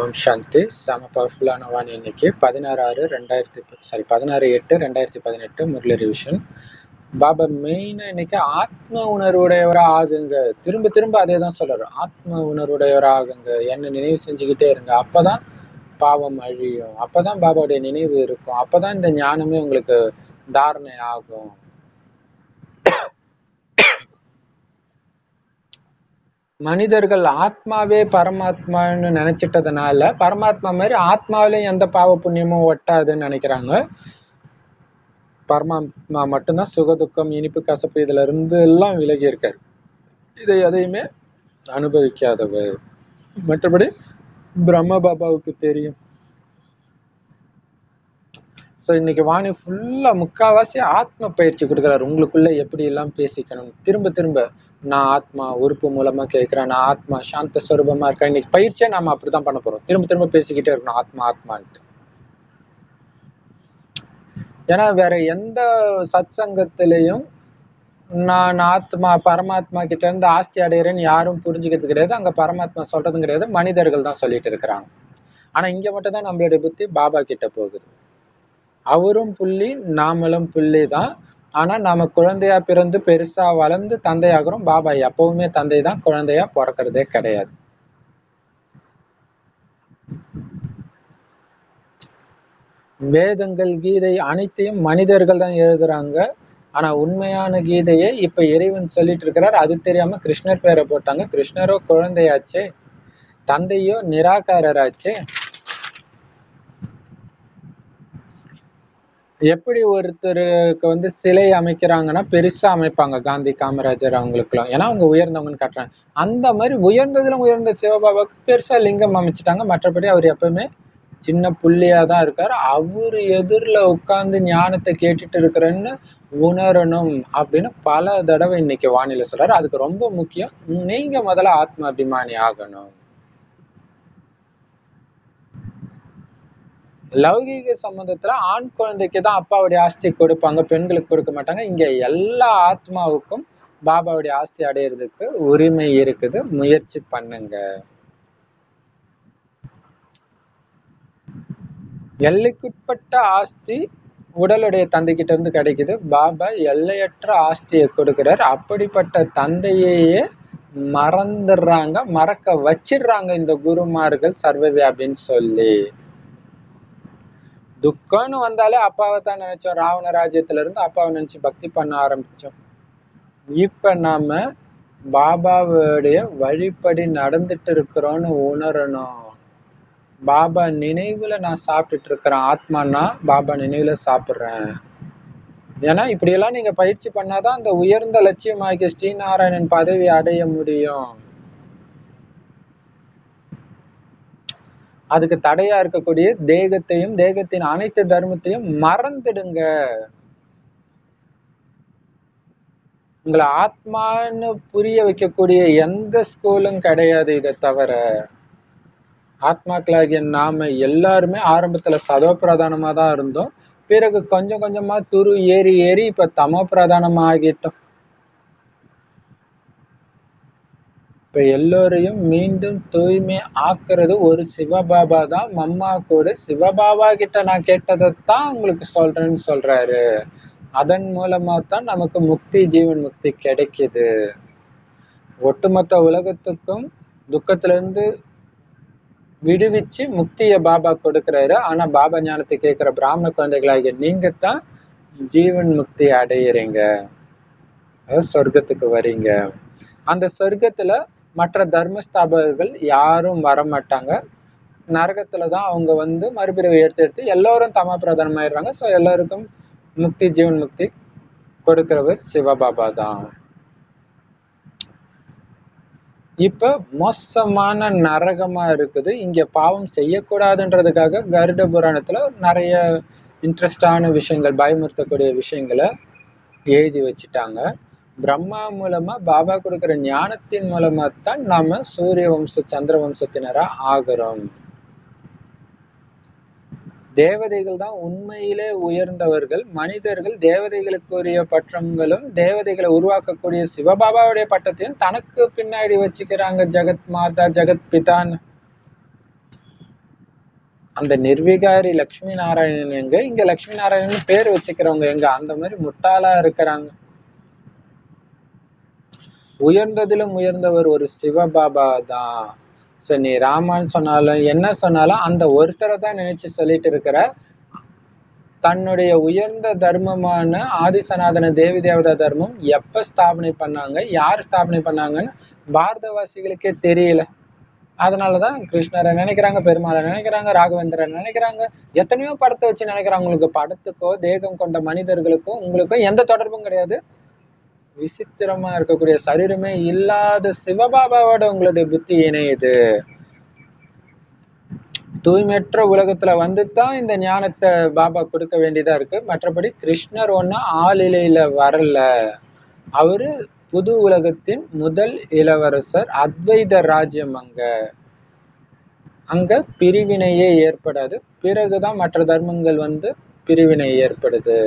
ஓம் சாந்தி. செம பவர்ஃபுல்லான வான் இன்னைக்கு பதினாறு ஆறு ரெண்டாயிரத்தி சாரி பதினாறு எட்டு ரெண்டாயிரத்தி பதினெட்டு முரளி ரிவிஷன் பாபா மெயினாக இன்னைக்கு ஆத்ம உணர்வுடையவரா ஆகுங்க. திரும்ப திரும்ப அதே தான் சொல்றாரு. ஆத்ம உணர்வுடையவரா ஆகுங்க. என்ன நினைவு செஞ்சுக்கிட்டே இருங்க. அப்பதான் பாவம் அழியும். அப்போதான் பாபாவுடைய நினைவு இருக்கும். அப்பதான் இந்த ஞானமே உங்களுக்கு தாரணை ஆகும் மனிதர்கள் ஆத்மாவே பரமாத்மான்னு நினைச்சிட்டதுனால பரமாத்மா மாதிரி ஆத்மாவிலையும் எந்த பாவ புண்ணியமும் ஒட்டாதுன்னு நினைக்கிறாங்க. பரமாத்மா மட்டும்தான் சுகதுக்கம் இனிப்பு கசப்பு இதுல இருந்து எல்லாம் விலகி இருக்காரு. இதை எதையுமே அனுபவிக்காதவர். மற்றபடி பிரம்ம பாபாவுக்கு தெரியும். ஸோ இன்னைக்கு வாணி ஃபுல்லா முக்காவாசி ஆத்ம பயிற்சி கொடுக்குறாரு. உங்களுக்குள்ள எப்படி எல்லாம் பேசிக்கணும்? திரும்ப திரும்ப நான் ஆத்மா உறுப்பு மூலமா கேட்கிறேன் நான் ஆத்மா சாந்த ஸ்வரூபமா இருக்கேன். இன்னைக்கு பயிற்சியை நாம அப்படிதான் பண்ண போறோம். திரும்ப திரும்ப பேசிக்கிட்டே இருக்கணும் ஆத்மா ஆத்மான்ட்டு. ஏன்னா வேற எந்த சத் சங்கத்திலையும் நான் ஆத்மா பரமாத்மா கிட்ட இருந்து ஆஸ்தி அடைகிறேன்னு யாரும் புரிஞ்சுக்கிறது கிடையாது. அங்க பரமாத்மா சொல்றதும் கிடையாது. மனிதர்கள் தான் சொல்லிட்டு இருக்கிறாங்க. ஆனா இங்க மட்டும் தான் நம்மளுடைய புத்தி பாபா கிட்ட போகுது. அவரும் புள்ளி நாமளும் புள்ளி தான் ஆனா நாம குழந்தையா பிறந்து பெருசா வளர்ந்து தந்தையாகிறோம் பாபா எப்பவுமே தந்தை தான் குழந்தையா பிறக்கிறதே கிடையாது. வேதங்கள் கீதை அனைத்தையும் மனிதர்கள் தான் எழுதுறாங்க. ஆனா உண்மையான கீதையை இப்ப இறைவன் சொல்லிட்டு இருக்கிறார். அது தெரியாம கிருஷ்ணர் பேரை போட்டாங்க. கிருஷ்ணரோ குழந்தையாச்சே? தந்தையோ நிராகாரராச்சே? எப்படி ஒருத்தருக்கு வந்து சிலை அமைக்கிறாங்கன்னா பெருசா அமைப்பாங்க. காந்தி காமராஜர் அவங்களுக்குலாம் ஏன்னா அவங்க உயர்ந்தவங்கன்னு காட்டுறாங்க. அந்த மாதிரி உயர்ந்ததுல உயர்ந்த சிவபாபாவுக்கு பெருசா லிங்கம் அமைச்சிட்டாங்க. மற்றபடி அவர் எப்பவுமே சின்ன புள்ளியா தான் இருக்காரு. அவரு எதிரில் உட்கார்ந்து ஞானத்தை கேட்டுட்டு இருக்கிறேன்னு உணரணும் அப்படின்னு பல தடவை இன்னைக்கு வானிலை சொல்றாரு. அதுக்கு ரொம்ப முக்கியம் நீங்க முதல்ல ஆத்ம அபிமானி ஆகணும். லௌகீக சம்பந்தத்துல ஆண் குழந்தைக்கு தான் அப்பாவுடைய ஆஸ்தி கொடுப்பாங்க பெண்களுக்கு கொடுக்க மாட்டாங்க. இங்க எல்லா ஆத்மாவுக்கும் பாபாவுடைய ஆஸ்தி அடையிறதுக்கு உரிமை இருக்குது. முயற்சி பண்ணுங்க. எல்லைக்குட்பட்ட ஆஸ்தி உடலுடைய தந்தை கிட்ட இருந்து கிடைக்குது. பாபா எல்லையற்ற ஆஸ்தியை கொடுக்கிறார். அப்படிப்பட்ட தந்தையையே மறந்துடுறாங்க மறக்க வச்சிடுறாங்க இந்த குருமார்கள் சர்வவியாபின்னு சொல்லி. துக்கம்னு வந்தாலே அப்பாவை தான் நினைச்சோம். ராவண ராஜ்யத்துல இருந்து அப்பாவை நினைச்சு பக்தி பண்ண ஆரம்பிச்சோம். இப்ப நாம பாபாவுடைய வழிப்படி நடந்துட்டு இருக்கிறோம்னு உணரணும். பாபா நினைவுல நான் சாப்பிட்டுட்டு இருக்கிறேன். ஆத்மானா பாபா நினைவுல சாப்பிட்றேன். ஏன்னா இப்படியெல்லாம் நீங்க பயிற்சி பண்ணாதான் அந்த உயர்ந்த லட்சியமாகிய ஸ்ரீநாராயணன் பதவி அடைய முடியும். அதுக்கு தடையா இருக்கக்கூடிய தேகத்தையும் தேகத்தின் அனைத்து தர்மத்தையும் மறந்துடுங்க. உங்களை ஆத்மான்னு புரிய வைக்கக்கூடிய எந்த ஸ்கூலும் கிடையாது இதை தவிர. ஆத்மாக்களாகிய நாம எல்லாருமே ஆரம்பத்துல சதோ பிரதானமா தான் இருந்தோம். பிறகு கொஞ்சம் கொஞ்சமா துரு ஏறி ஏறி இப்ப தமோ பிரதானமா ஆகிட்டோம் இப்ப எல்லோரையும் மீண்டும் தூய்மை ஆக்குறது ஒரு சிவபாபா தான். மம்மா கூட சிவபாபா கிட்ட நான் கேட்டதைத்தான் உங்களுக்கு சொல்றேன்னு சொல்றாரு. அதன் மூலமா தான் நமக்கு முக்தி ஜீவன் முக்தி கிடைக்குது. ஒட்டுமொத்த உலகத்துக்கும் துக்கத்துல இருந்து விடுவிச்சு முக்திய பாபா கொடுக்கிறாரு. ஆனா பாபா ஞானத்தை கேட்கிற பிராமண குழந்தைகளாகிய நீங்க தான் ஜீவன் முக்தி அடையிறீங்க. சொர்க்கத்துக்கு வரீங்க. அந்த சொர்க்கத்துல மற்ற தர்மஸ்தாபகர்கள் யாரும் வரமாட்டாங்க. நரகத்துல தான் அவங்க வந்து மறுபிறவை எடுத்து எடுத்து எல்லோரும் தம பிரதானமாயிடுறாங்க. ஸோ எல்லாருக்கும் முக்தி ஜீவன் முக்தி கொடுக்கிறவர் சிவபாபா தான். இப்ப மோசமான நரகமா இருக்குது. இங்க பாவம் செய்யக்கூடாதுன்றதுக்காக கருட புராணத்துல நிறைய இன்ட்ரெஸ்டான விஷயங்கள் பயமுறுத்தக்கூடிய விஷயங்களை எழுதி வச்சுட்டாங்க. பிரம்மா மூலமா பாபா கொடுக்குற ஞானத்தின் மூலமா தான் நாம சூரிய வம்ச சந்திர வம்சத்தினரா ஆகிறோம். தேவதைகள் தான் உண்மையிலே உயர்ந்தவர்கள் மனிதர்கள் தேவதைகளுக்குரிய பட்டங்களும் தேவதைகளை உருவாக்கக்கூடிய சிவபாபாவுடைய பட்டத்தையும் தனக்கு பின்னாடி வச்சுக்கிறாங்க ஜெகத் மாதா ஜெகத் பிதான் அந்த நிர்விகாரி லக்ஷ்மி நாராயணன் எங்க? இங்க லக்ஷ்மி நாராயணன் பேர் வச்சுக்கிறவங்க எங்க? அந்த மாதிரி முட்டாளா இருக்கிறாங்க. உயர்ந்ததிலும் உயர்ந்தவர் ஒரு சிவபாபா தான். சரி நீ ராமான்னு சொன்னாலும் என்ன சொன்னாலும் அந்த ஒருத்தரை தான் நினைச்சு சொல்லிட்டு இருக்கிற தன்னுடைய உயர்ந்த தர்மமான ஆதிசநாதன தேவி தேவதா தர்மம் எப்ப ஸ்தாபனை பண்ணாங்க யார் ஸ்தாபனை பண்ணாங்கன்னு பாரதவாசிகளுக்கே தெரியல. அதனாலதான் கிருஷ்ணரை நினைக்கிறாங்க பெருமாளை நினைக்கிறாங்க ராகவேந்திரன் நினைக்கிறாங்க எத்தனையோ படத்தை வச்சு நினைக்கிறாங்க. உங்களுக்கு படத்துக்கோ தேகம் கொண்ட மனிதர்களுக்கும் உங்களுக்கும் எந்த தொடர்பும் கிடையாது. விசித்திரமா இருக்கக்கூடிய சரீரமே இல்லாத சிவபாபாவோட உங்களுடைய புத்தி இணையுது தூய்மையற்ற உலகத்துல வந்து தான் இந்த ஞானத்தை பாபா கொடுக்க வேண்டியதா இருக்கு. மற்றபடி கிருஷ்ணர் ஒன்னும் ஆளிலையில வரல. அவரு புது உலகத்தின் முதல் இளவரசர் அத்வைத ராஜ்யம் அங்க. அங்க பிரிவினையே ஏற்படாது. பிறகுதான் மற்ற தர்மங்கள் வந்து பிரிவினை ஏற்படுது.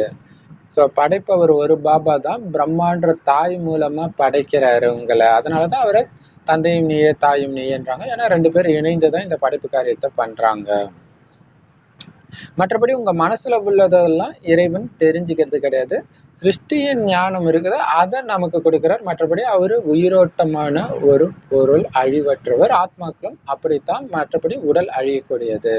ஸோ படைப்பவர் ஒரு பாபா தான். பிரம்மான்ற தாய் மூலமா படைக்கிறாரு உங்களை. அதனாலதான் அவரை தந்தையும் நீயே தாயும் நீயேன்றாங்க. ஏன்னா ரெண்டு பேரும் இணைந்து தான் இந்த படைப்பு காரியத்தை பண்றாங்க. மற்றபடி உங்க மனசுல உள்ளதெல்லாம் இறைவன் தெரிஞ்சுக்கிறது கிடையாது. சிருஷ்டியின் ஞானம் இருக்குது. அதை நமக்கு கொடுக்கிறார். மற்றபடி அவர் உயிரோட்டமான ஒரு பொருள் அழிவற்றவர். ஆத்மாக்களும் அப்படித்தான் மற்றபடி உடல் அழியக்கூடியது.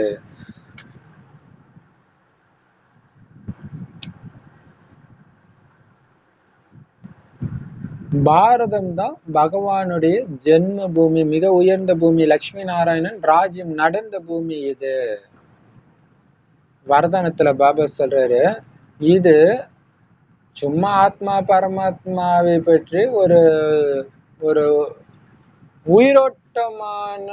பாரதம் தான் பகவானுடைய ஜென்ம பூமி மிக உயர்ந்த பூமி. லக்ஷ்மி நாராயணன் ராஜ்யம் நடந்த பூமி இது. வரதானத்துல பாபா சொல்றாரு இது சும்மா ஆத்மா பரமாத்மாவை பற்றி ஒரு ஒரு உயிரோட்டமான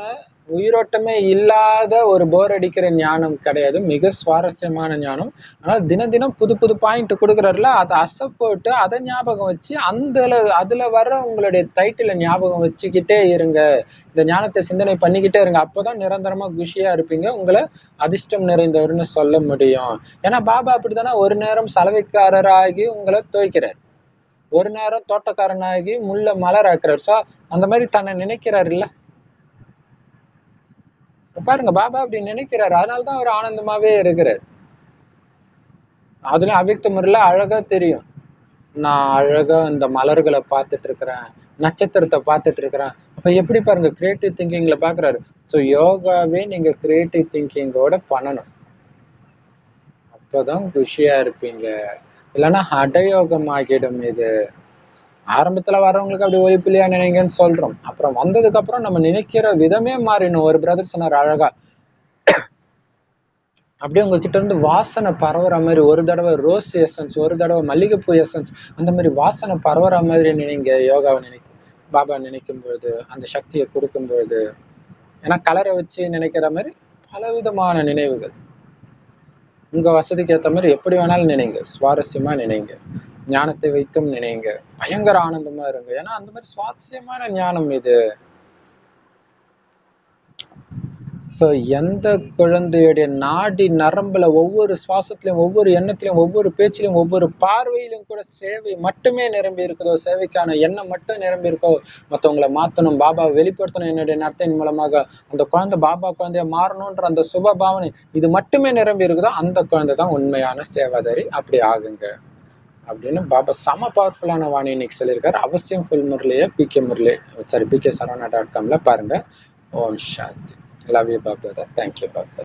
உயிரோட்டமே இல்லாத ஒரு போர் அடிக்கிற ஞானம் கிடையாது. மிக சுவாரஸ்யமான ஞானம். ஆனால் தினம் தினம் புது புது பாயிண்ட் கொடுக்குறாருல அதை அசப்போட்டு அதை ஞாபகம் வச்சு அந்த அதுல வர உங்களுடைய டைட்டில ஞாபகம் வச்சுக்கிட்டே இருங்க. இந்த ஞானத்தை சிந்தனை பண்ணிக்கிட்டே இருங்க. அப்போதான் நிரந்தரமா குஷியா இருப்பீங்க. உங்களை அதிர்ஷ்டம் நிறைந்தவர்னு சொல்ல முடியும். ஏன்னா பாபா அப்படித்தானே ஒரு நேரம் சலவைக்காரராகி உங்களை துவைக்கிறார் ஒரு நேரம் தோட்டக்காரனாகி முள்ள மலராக்குறார். ஸோ அந்த மாதிரி தன்னை நினைக்கிறார் இல்லை? பாருங்க பாபா அப்படி நினைக்கிறாரு. அதனாலதான் அவர் ஆனந்தமாவே இருக்கிறார். அதுல அவ்யக்த முறையில அழகா தெரியும். நான் அழகா இந்த மலர்களை பார்த்துட்டு இருக்கிறேன் நட்சத்திரத்தை பார்த்துட்டு இருக்கிறேன். அப்ப எப்படி பாருங்க கிரியேட்டிவ் திங்கிங்ல பாக்குறாரு. ஸோ யோகாவே நீங்க கிரியேட்டிவ் திங்கிங்கோட பண்ணணும். அப்பதான் குஷியா இருப்பீங்க. இல்லைன்னா ஹடயோகம் ஆகிடும் இது. ஆரம்பத்துல வர்றவங்களுக்கு அப்படி ஒழிப்பில்லையா நினைங்கன்னு சொல்றோம். அப்புறம் வந்ததுக்கு அப்புறம் நம்ம நினைக்கிற விதமே மாறிடும் ஒரு பிரதர் சொன்னார் அழகா. அப்படியே உங்ககிட்ட இருந்து வாசனை பரவுற மாதிரி ஒரு தடவை ரோஸ் எசன்ஸ் ஒரு தடவை மல்லிகைப்பூ எசன்ஸ் அந்த மாதிரி வாசனை பரவுற மாதிரி நினைங்க. யோகாவை நினைக்கும் பாபா நினைக்கும் பொழுது அந்த சக்தியை கொடுக்கும் பொழுது ஏன்னா கலரை வச்சு நினைக்கிற மாதிரி பலவிதமான நினைவுகள். உங்க வசதிக்கு ஏற்ற மாதிரி எப்படி வேணாலும் நினைங்க. சுவாரஸ்யமா நினைங்க. ஞானத்தை வைத்தும் நினைங்க. பயங்கர ஆனந்தமா இருங்க. ஏன்னா அந்த மாதிரி சுவாரஸ்யமான ஞானம் இது. ஸோ எந்த குழந்தையுடைய நாடி நரம்பில் ஒவ்வொரு சுவாசத்திலையும் ஒவ்வொரு எண்ணத்திலையும் ஒவ்வொரு பேச்சிலையும் ஒவ்வொரு பார்வையிலும் கூட சேவை மட்டுமே நிரம்பி இருக்குதோ சேவைக்கான எண்ணம் மட்டும் நிரம்பி இருக்கோ மற்றவங்களை மாற்றணும் பாபா வெளிப்படுத்தணும் என்னுடைய நடத்தையின் மூலமாக அந்த குழந்தை பாபா குழந்தைய மாறணுன்ற அந்த சுப பாவனை இது மட்டுமே நிரம்பி இருக்குதோ அந்த குழந்தை தான் உண்மையான சேவாதாரி அப்படி ஆகுங்க. அப்படின்னு பாபா செம பவர்ஃபுல்லான வாணி இன்னைக்கு சொல்லியிருக்காரு. அவசியம் full முரளியை PK Murali sorry PK Saravana dot காம்ல பாருங்கள் ஓம் சாந்தி. Love you, Bhavdada. Thank you, Bhavdada.